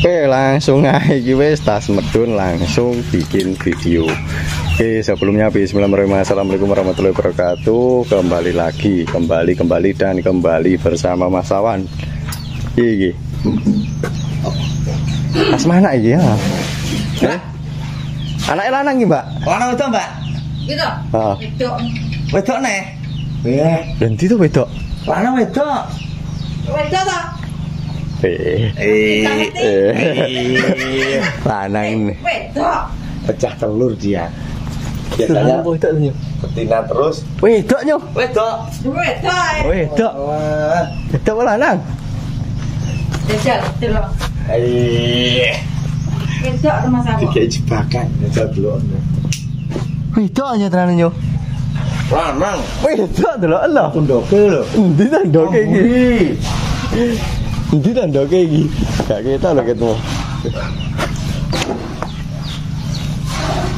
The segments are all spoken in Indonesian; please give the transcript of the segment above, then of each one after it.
Oke langsung aja iki wis tas medun langsung bikin video Oke sebelumnya Bismillahirrahmanirrahim Assalamualaikum warahmatullahi wabarakatuh Kembali lagi kembali kembali dan kembali bersama Mas Awan Iki Mas mana iki ya Eh? Anaknya lanang iki mbak Lanang wedok, Mbak? Itu. Wedok nih. Iya. Dan itu wedok Lanang wedok. Itu toh. Eh, Eh. eh. Lanang Wedok. Pecah telur dia. Biasanya wedok nih betina terus. Wedok nyo Wedok. Wedok. Wedok Wah. Wedok apa lanang Jajal, delok. Eh. Wedok rumah sawo. Tiga jebakan. Jajal dulu. Wedok aja tenan nyo Lanang. Wedok delok Allah Kundoke lho. Endi tandoke iki? Endi tandoke iki? Gak kita lho ketemu.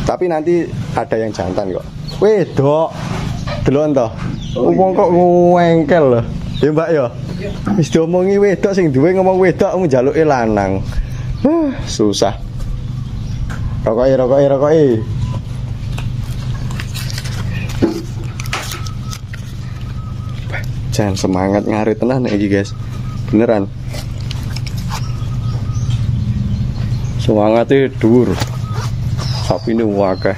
Tapi nanti ada yang jantan kok. Wedok. Delok ento. Oh, iya. kok ngengkel lho. Ya Mbak ya. Wis diomongi wedok sing duwe ngomong wedok kamu njaluke lanang. Huh, susah. Rokoke rokoke rokoke. Jangan semangat ngarit tenan iki guys. Beneran. Semangatnya dur. Sapi ini wakah.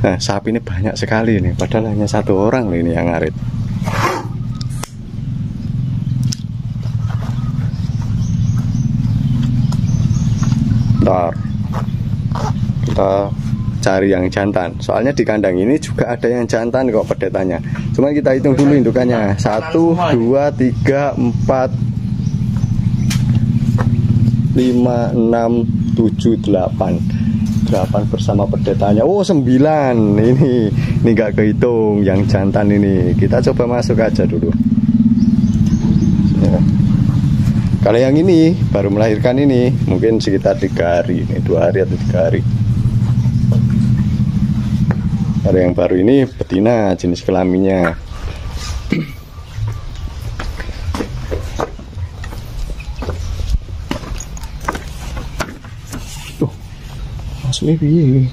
Nah, sapi ini banyak sekali nih, padahal hanya satu orang ini yang ngarit. Ntar kita cari yang jantan. Soalnya di kandang ini juga ada yang jantan kok pedetannya. Cuma kita hitung dulu indukannya. Satu, dua, tiga, empat, lima, enam, tujuh, delapan. Delapan bersama pedetanya. Oh sembilan ini ini nggak kehitung yang jantan ini. Kita coba masuk aja dulu. Ya. Kalau yang ini baru melahirkan ini mungkin sekitar tiga hari, ini dua hari atau tiga hari. Kalau yang baru ini betina jenis kelaminnya. Tuh, masuknya piye?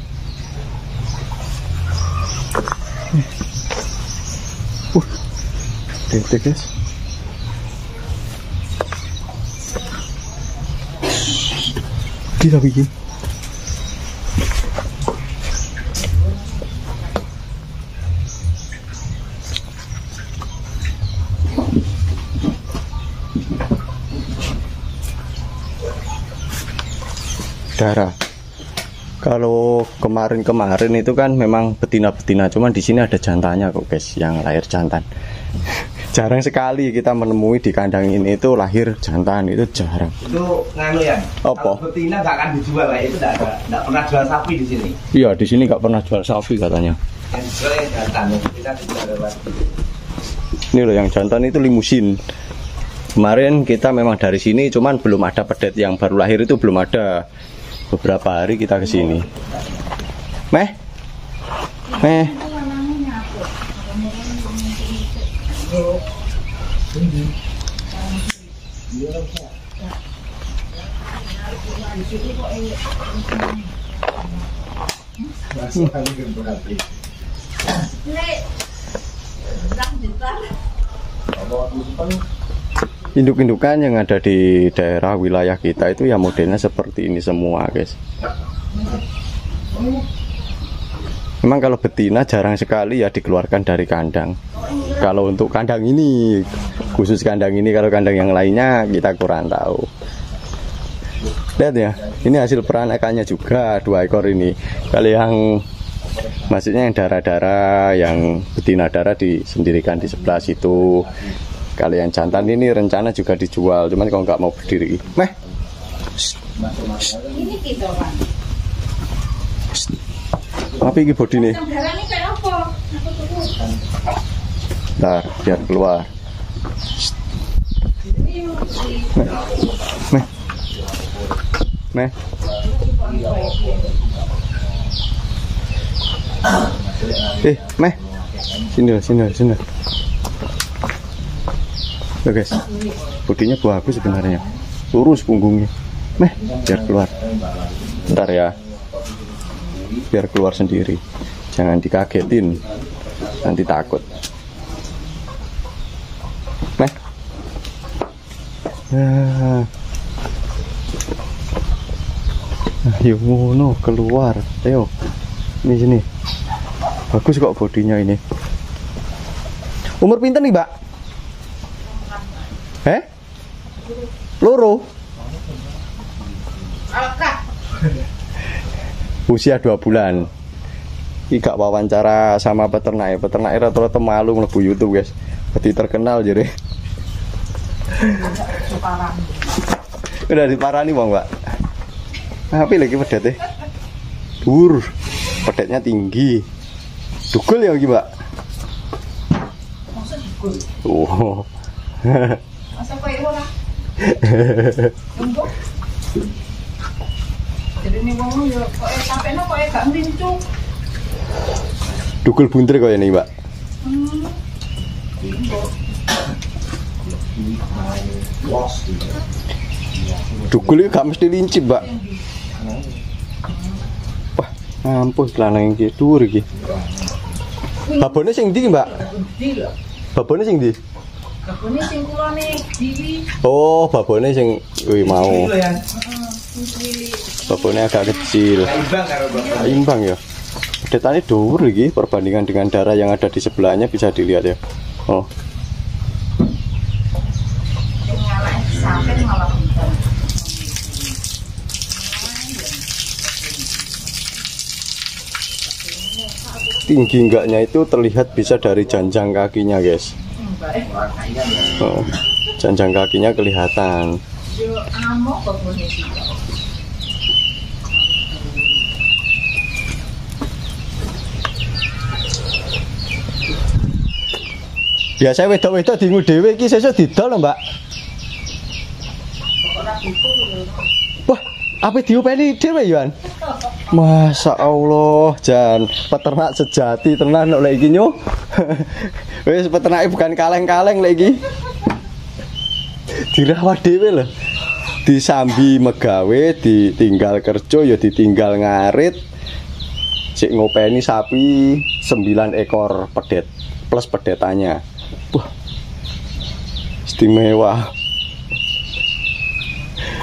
Uh, dete guys. Kita bikin. Darah. Kalau kemarin-kemarin itu kan memang betina-betina, cuman di sini ada jantannya kok guys, yang lahir jantan. jarang sekali kita menemui di kandang ini itu lahir jantan, itu jarang. Itu nganu ya. Apa? Kalau betina nggak akan dijual lah. Itu nggak ada. Nggak pernah jual sapi di sini. Iya, di sini nggak pernah jual sapi katanya. Yang jantan. Dijual lewat. Ini loh yang jantan itu limusin. Kemarin kita memang dari sini, cuman belum ada pedet yang baru lahir itu belum ada. Beberapa hari kita ke sini. Meh, meh. Nek. Induk-indukan yang ada di daerah wilayah kita itu ya modelnya seperti ini semua, guys. Memang kalau betina jarang sekali ya dikeluarkan dari kandang. Kalau untuk kandang ini, khusus kandang ini, kalau kandang yang lainnya kita kurang tahu. Lihat ya, ini hasil peranakannya juga dua ekor ini. Kalau yang maksudnya yang darah-darah, yang betina darah disendirikan di sebelah situ. Kalau yang jantan ini rencana juga dijual, cuman kalau nggak mau berdiri, meh, Ini gitu apa ini bodi nih? Darah ini kayak apa? Aku tuh. Ntar biar keluar. Meh, meh, eh, meh, sini sini sini. Loh guys, bodinya bagus sebenarnya. lurus punggungnya. Meh biar keluar. Ntar ya. Biar keluar sendiri. Jangan dikagetin. Nanti takut. Meh. Nah. Ayo ngono keluar. Ayo. Ini sini. Bagus kok bodinya ini. Umur pinter nih mbak eh? Loro. Usia dua bulan. Iki gak wawancara sama peternak peternak rata-rata malu mlebu YouTube guys. Jadi terkenal jadi. Udah diparani bang mbak? Apa lagi pedet ya dur pedetnya tinggi. Dugul ya mbak? Oh Jadi kok eh sampai no kok eh gak dugul buntir kok ini mbak Hmm. dugul itu gak mesti lincip mbak wah ampun lanang iki dhuwur iki. Babone sing ndi mbak? Babone sing ndi Kebune sing kulone diwi, oh babone sing wih mau. Cilik. babone agak kecil. Imbang karo imbang ya. Pedetane dhuwur iki perbandingan dengan darah yang ada di sebelahnya bisa dilihat ya. Oh, tinggi enggaknya itu terlihat bisa dari janjang kakinya, guys. Oh, janjang kakinya kelihatan. sih. Biasa wedok-wedok dingu dhewe iki sesuk didol Mbak. Wah, apa diopeni dhewe Yohan? Masya Allah, Jan, peternak sejati tenan lek iki nyo. Wis peternake bukan kaleng-kaleng iki. Dirawat dhewe lho. Disambi megawe, ditinggal kerja ya ditinggal ngarit. Sik ngopeni sapi 9 ekor pedet plus pedetannya. Wah. Istimewa.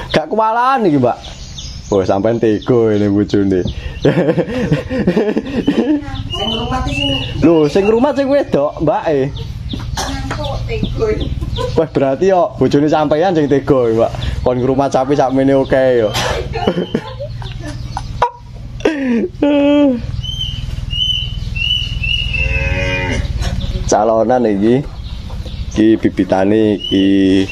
Gak kewalahan iki, Mbak. Oh, sampean tego ini bojone. Sing rumati sing Lho, sing rumah sing wedok, Mbak e. nangkok tego. Wah, berarti yo bojone sampean sing tego, Mbak. Kon ngrumat sapi sakmene oke yo. Calonan iki. Ki bibitane iki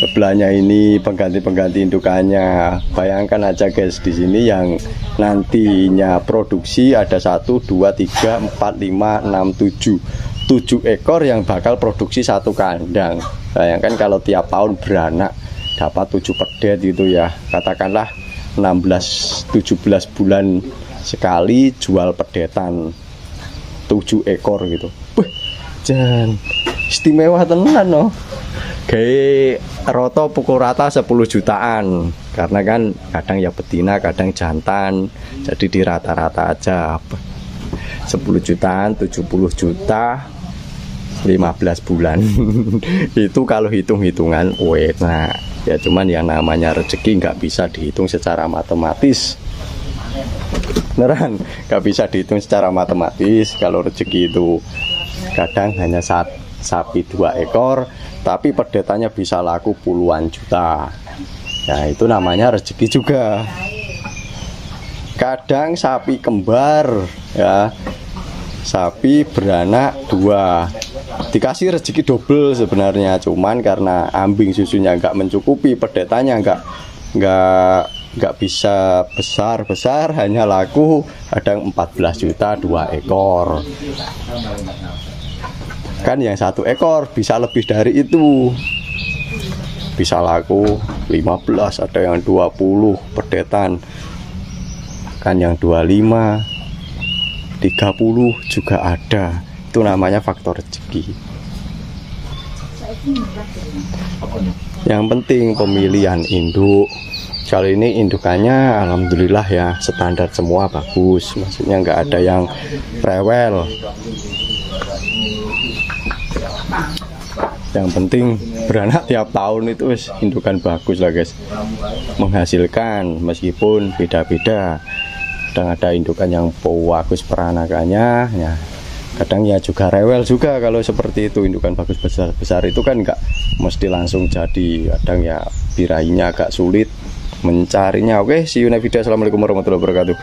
sebelahnya ini pengganti-pengganti indukannya. Bayangkan aja guys di sini yang nantinya produksi ada 1 2 3 4 5 6 7 7 ekor yang bakal produksi satu kandang. Bayangkan kalau tiap tahun beranak dapat 7 pedet gitu ya. Katakanlah 16 17 bulan sekali jual pedetan 7 ekor gitu. Wih, jan istimewa tenan no. Gawe roto pukul rata 10 jutaan. Karena kan kadang ya betina kadang jantan. Jadi di rata-rata aja. 10 jutaan 70 juta 15 bulan. Itu kalau hitung-hitungan enak ya cuman yang namanya rezeki nggak bisa dihitung secara matematis. Beneran nggak bisa dihitung secara matematis. Kalau rezeki itu kadang hanya sat, sapi dua ekor tapi pedetannya bisa laku puluhan juta. Ya itu namanya rezeki juga. Kadang sapi kembar ya. Sapi beranak dua. Dikasih rezeki double sebenarnya cuman karena ambing susunya nggak mencukupi pedetannya nggak nggak nggak bisa besar besar hanya laku kadang 14 juta dua ekor kan yang satu ekor bisa lebih dari itu. Bisa laku 15 ada yang 20 pedetan kan yang 25 30 juga ada. Itu namanya faktor rezeki. Yang penting pemilihan induk. Kali ini indukannya alhamdulillah ya standar semua bagus. Maksudnya nggak ada yang rewel yang penting beranak tiap tahun itu wis indukan bagus lah guys. Menghasilkan meskipun beda-beda. Kadang ada indukan yang bagus peranakannya ya. Kadang ya juga rewel juga kalau seperti itu. Indukan bagus besar besar itu kan nggak mesti langsung jadi. Kadang ya birahinya agak sulit mencarinya. Oke see you next video. Assalamualaikum warahmatullahi wabarakatuh